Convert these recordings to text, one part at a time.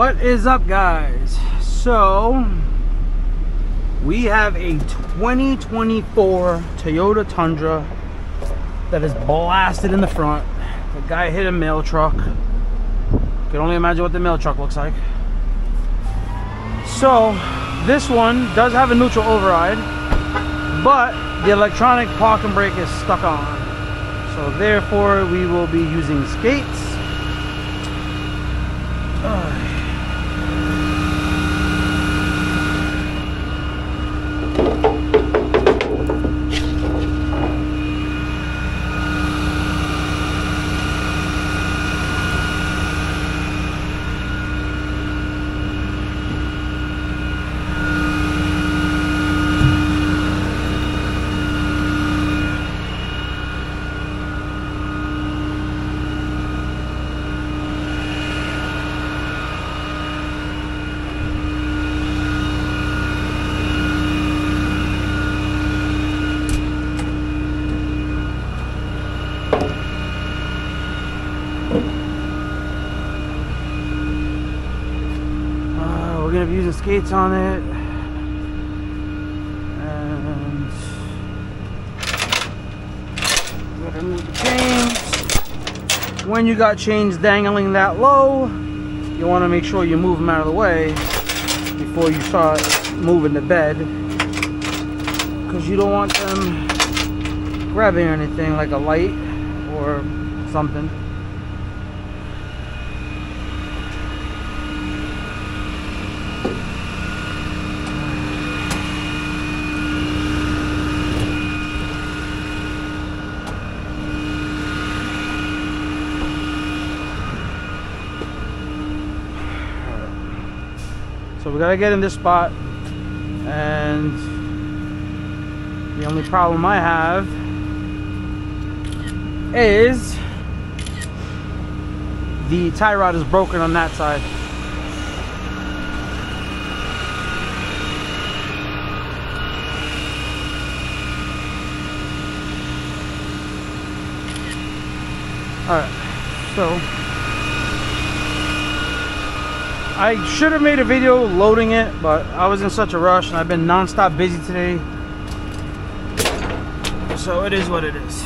What is up guys? So we have a 2024 Toyota Tundra that is blasted in the front. The guy hit a mail truck. Can only imagine what the mail truck looks like. So this one does have a neutral override, but the electronic parking brake is stuck on. So therefore we will be using skates. Using skates on it. And remove the chains. When you got chains dangling that low, you wanna make sure you move them out of the way before you start moving the bed. Cause you don't want them grabbing anything like a light or something. So we gotta get in this spot and the only problem I have is the tie rod is broken on that side. Alright, so I should have made a video loading it, but I was in such a rush and I've been non-stop busy today. So it is what it is.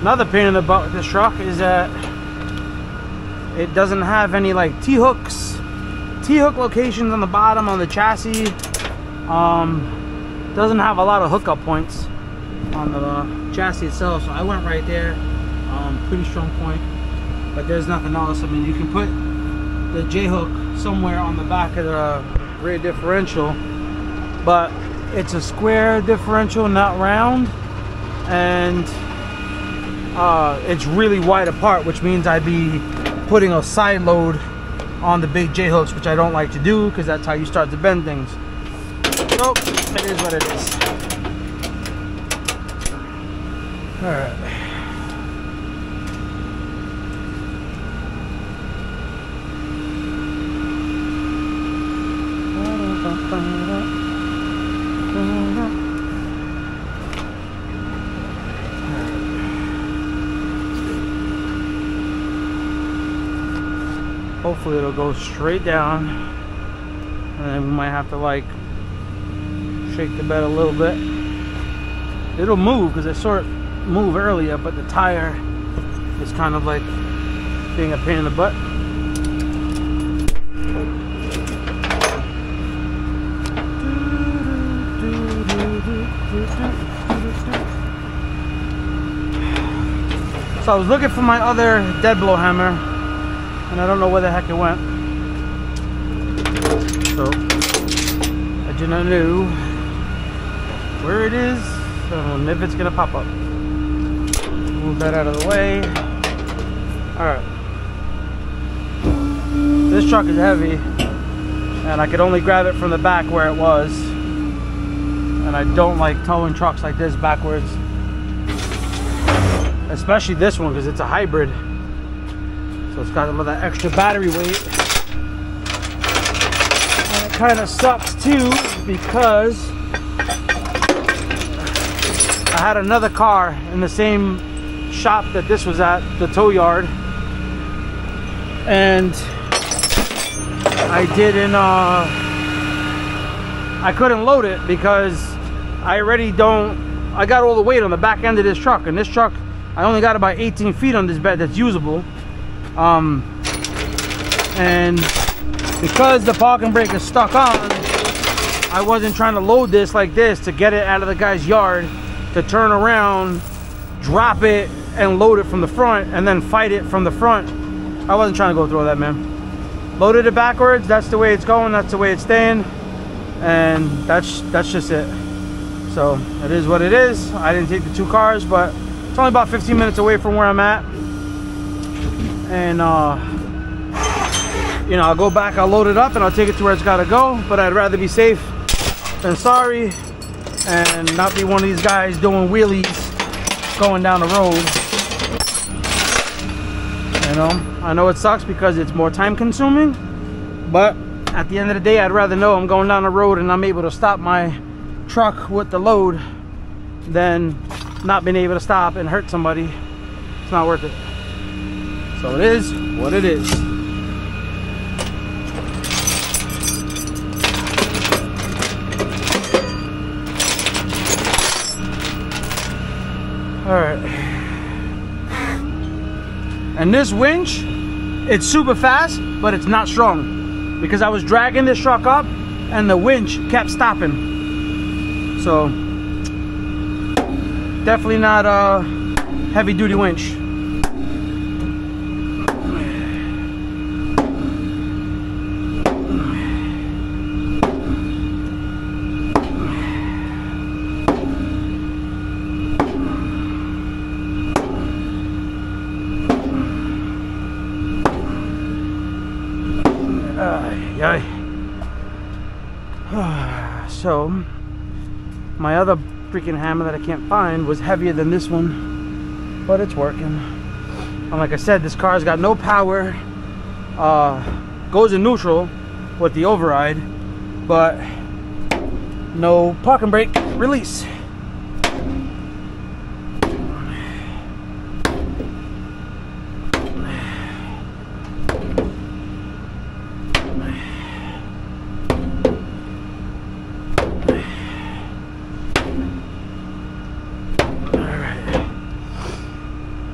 Another pain in the butt with this truck is that it doesn't have any like T-hooks, T-hook locations on the bottom on the chassis. Um, doesn't have a lot of hookup points on the chassis itself. So I went right there, um, pretty strong point, but there's nothing else. I mean, you can put the J-hook somewhere on the back of the rear differential but it's a square differential not round and uh, it's really wide apart which means I'd be putting a side load on the big J-hooks which I don't like to do because that's how you start to bend things. So it is what it is. All right Hopefully it'll go straight down and then we might have to like shake the bed a little bit. It'll move because I sort of move earlier but the tire is kind of like being a pain in the butt. So I was looking for my other dead blow hammer and I don't know where the heck it went. So I do not know where it is and if it's gonna pop up. Move that out of the way. Alright. This truck is heavy and I could only grab it from the back where it was. And I don't like towing trucks like this backwards. Especially this one because it's a hybrid. It's got a little extra battery weight. And it kind of sucks too because I had another car in the same shop that this was at, the tow yard. And I didn't, uh, I couldn't load it because I already don't, I got all the weight on the back end of this truck. And this truck, I only got about 18 feet on this bed that's usable. Um, and because the parking brake is stuck on, I wasn't trying to load this like this to get it out of the guy's yard to turn around, drop it, and load it from the front, and then fight it from the front. I wasn't trying to go through all that, man. Loaded it backwards. That's the way it's going. That's the way it's staying, and that's that's just it. So it is what it is. I didn't take the two cars, but it's only about 15 minutes away from where I'm at, and uh, you know, I'll go back, I'll load it up, and I'll take it to where it's got to go. But I'd rather be safe than sorry and not be one of these guys doing wheelies going down the road. You know, I know it sucks because it's more time consuming, but at the end of the day, I'd rather know I'm going down the road and I'm able to stop my truck with the load than not being able to stop and hurt somebody. It's not worth it. So it is what it is. All right. And this winch, it's super fast, but it's not strong. Because I was dragging this truck up and the winch kept stopping. So, definitely not a heavy duty winch. So my other freaking hammer that I can't find was heavier than this one but it's working. And like I said this car's got no power uh, goes in neutral with the override but no parking brake release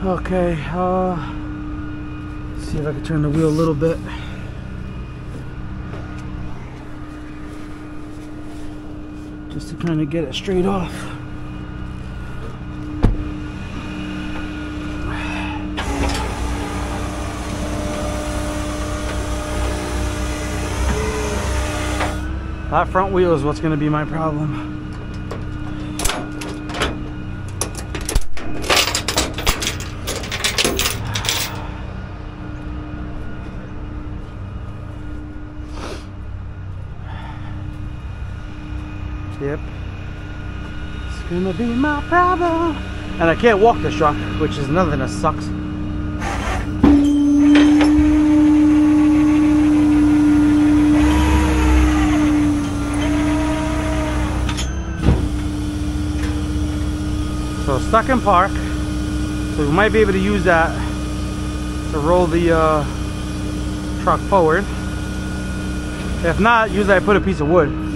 Okay, uh, see if I can turn the wheel a little bit. Just to kind of get it straight off. That front wheel is what's going to be my problem. Yep. It's gonna be my problem. And I can't walk the truck, which is another thing that sucks. So stuck in park. So we might be able to use that to roll the uh, truck forward. If not, usually I put a piece of wood.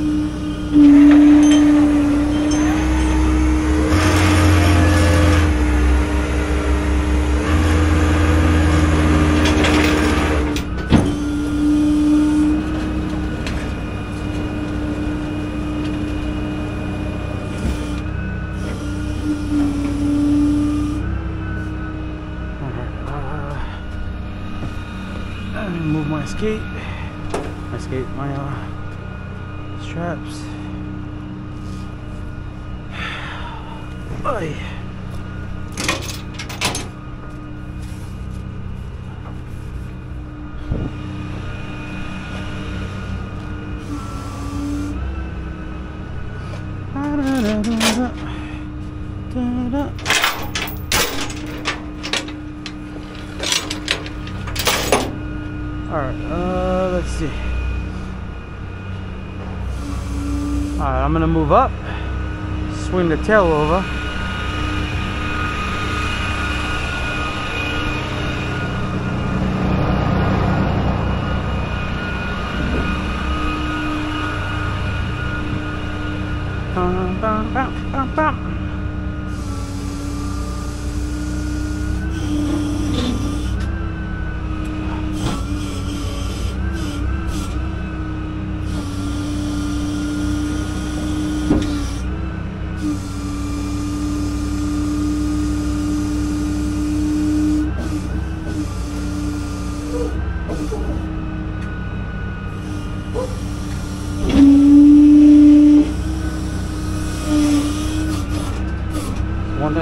move my skate, my skate, my uh, straps. Oy. Alright, All right, I'm gonna move up, swing the tail over. Bum, bum, bum,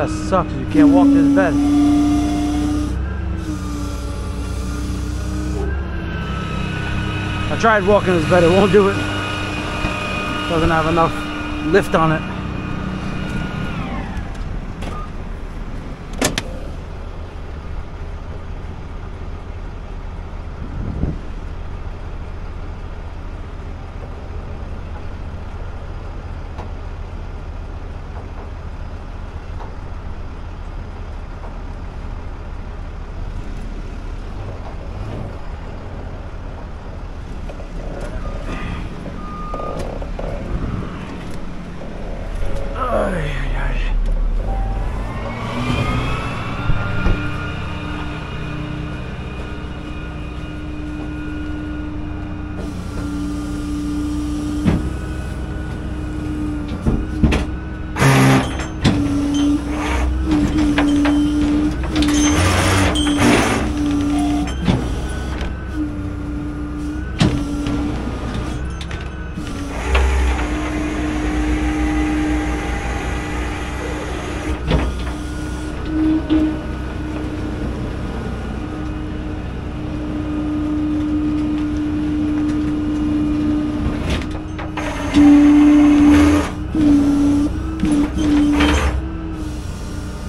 that sucks you can't walk this bed. I tried walking this bed, it won't do it. Doesn't have enough lift on it.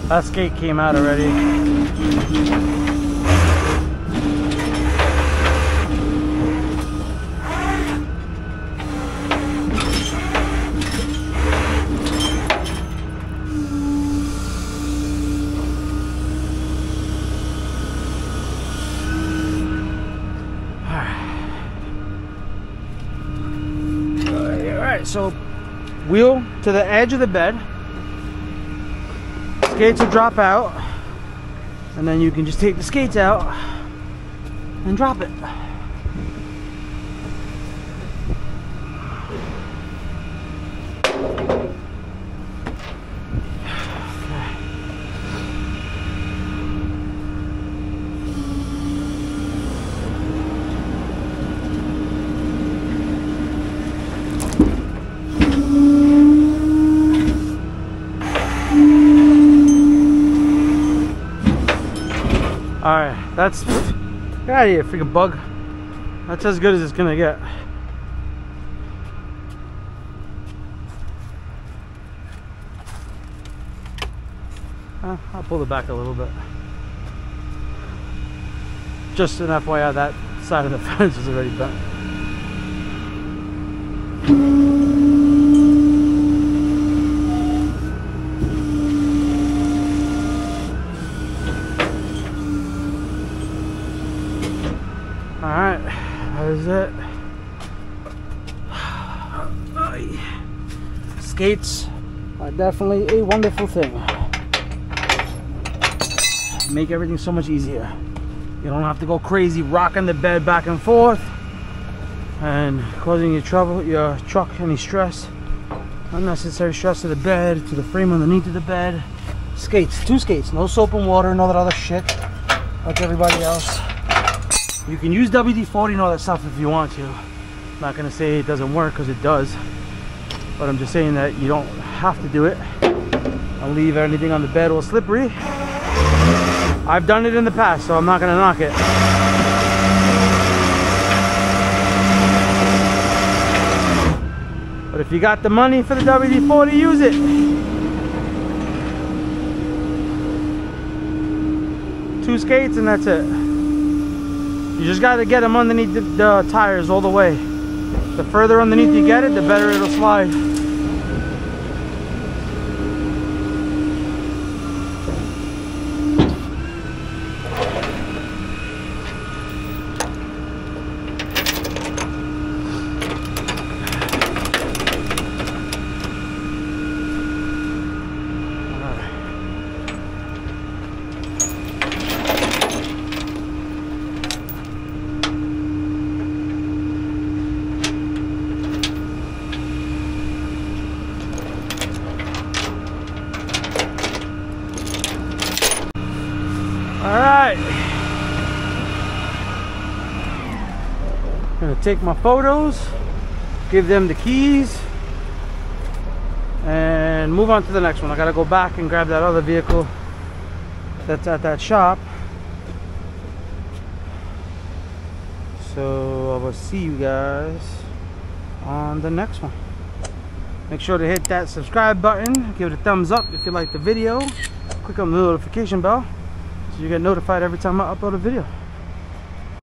That skate came out already. Alright, so wheel to the edge of the bed. Skates will drop out. And then you can just take the skates out and drop it Alright, that's get out of here, freaking bug. That's as good as it's gonna get. Uh, I'll pull it back a little bit. Just an FYI, that side of the fence is already bent. Alright, that is it. Aye. Skates are definitely a wonderful thing. Make everything so much easier. You don't have to go crazy rocking the bed back and forth and causing your trouble, your truck any stress. Unnecessary stress to the bed, to the frame underneath of the bed. Skates, two skates, no soap and water, no that other shit like everybody else. You can use WD-40 and all that stuff if you want to. Not gonna say it doesn't work because it does. But I'm just saying that you don't have to do it. I'll leave anything on the bed all slippery. I've done it in the past, so I'm not gonna knock it. But if you got the money for the WD-40, use it. Two skates and that's it. You just got to get them underneath the, the tires all the way. The further underneath you get it, the better it'll slide. Gonna take my photos, give them the keys, and move on to the next one. I gotta go back and grab that other vehicle that's at that shop. So I will see you guys on the next one. Make sure to hit that subscribe button, give it a thumbs up if you like the video, click on the notification bell so you get notified every time I upload a video.